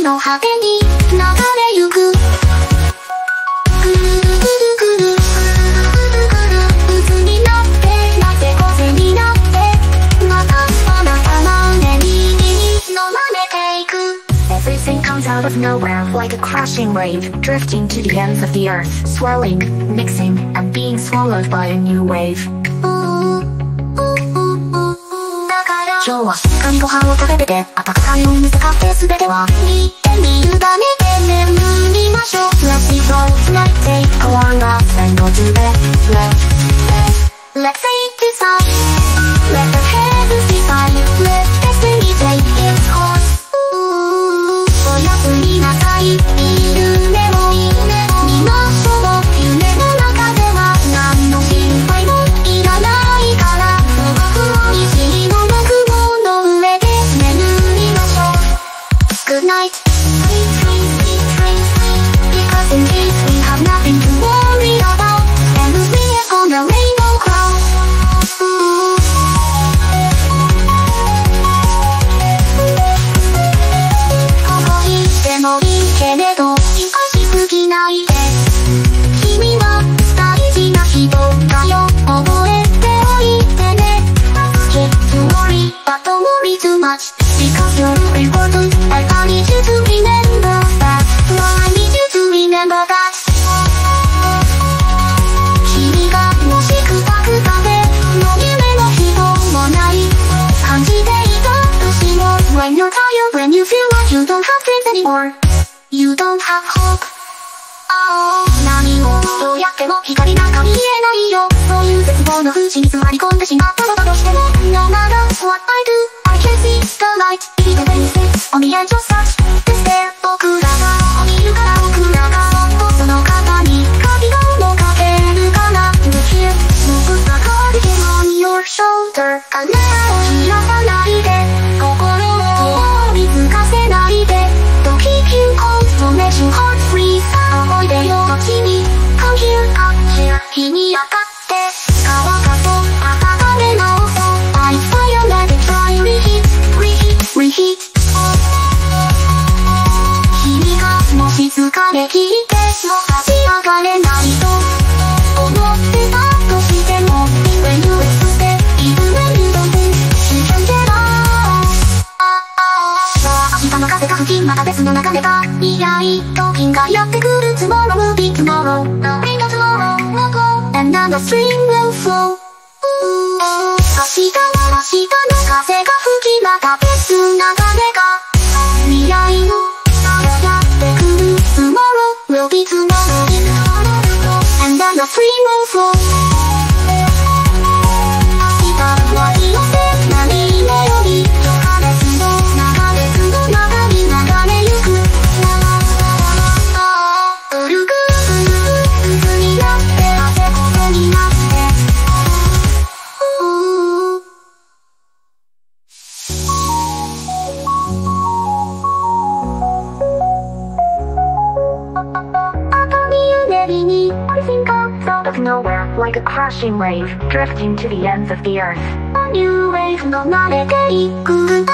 やってきて世界の果てに流れゆくぐるぐるぐるぐるぐるぐるぐる渦になってなぜ風になってまたあなたの胸に飲まれていく Everything comes out of nowhere like a crashing wave, drifting to the ends of the earth, swelling, mixing, and being swallowed by a new wave. う 今日はしっかりご飯を食べてて、温かいお水かってすべては、見てみるだねで眠りましょう Let's see, go, tonight, take a long off and go to bed, let's, Let's let's say much Because you're important and I need you to remember that I need you to remember that 君がもしくたくたでの夢の人もない感じていたとしも When you're tired, when you feel like you don't have friends anymore You don't have hope ああ何をどうやっても光なんか見えないよそういう絶望の淵に座り込んでしまったのだとしても No matter what I do the light, be the benefit, on the edge of が嫌と時がやってくるつもろもビッグモロのみつもろもこう And I'm a stream will flow 明日は明日の風が吹きまた別流れが未来のやってくるつもろ will be tomorrow And I'm a stream Out of nowhere, like a crashing wave, drifting to the ends of the earth. A new wave の慣れていく